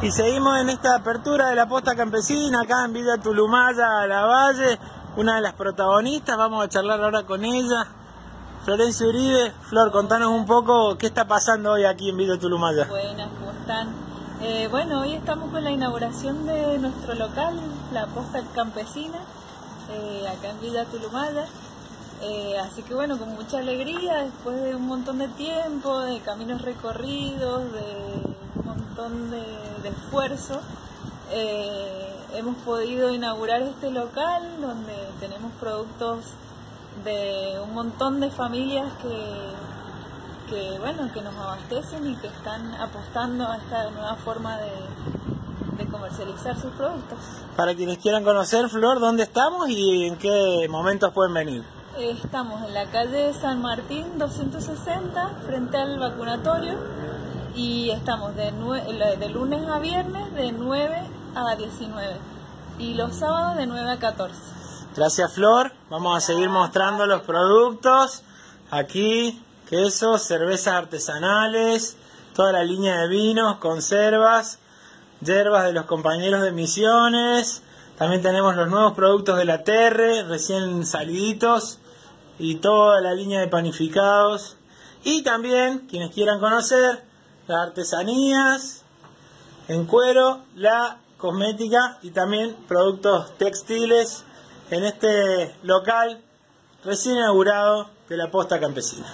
Y seguimos en esta apertura de la posta campesina, acá en Villa Tulumaya, La Valle, una de las protagonistas, vamos a charlar ahora con ella. Florencia Uribe, Flor, contanos un poco qué está pasando hoy aquí en Villa Tulumaya. Buenas, ¿cómo están? Eh, bueno, hoy estamos con la inauguración de nuestro local, la posta campesina, eh, acá en Villa Tulumaya. Eh, así que bueno, con mucha alegría, después de un montón de tiempo, de caminos recorridos, de de, esfuerzo, eh, hemos podido inaugurar este local donde tenemos productos de un montón de familias que, que, bueno, que nos abastecen y que están apostando a esta nueva forma de, de comercializar sus productos. Para quienes quieran conocer, Flor, ¿dónde estamos y en qué momentos pueden venir? Estamos en la calle San Martín 260, frente al vacunatorio y estamos de, lunes a viernes de 9 a 19 y los sábados de 9 a 14. Gracias Flor, vamos a seguir mostrando los productos. Aquí quesos, cervezas artesanales, toda la línea de vinos, conservas, hierbas de los compañeros de misiones. También tenemos los nuevos productos de la Terre, recién saliditos, y toda la línea de panificados. Y también, quienes quieran conocer, las artesanías en cuero, la cosmética y también productos textiles en este local recién inaugurado de la posta campesina.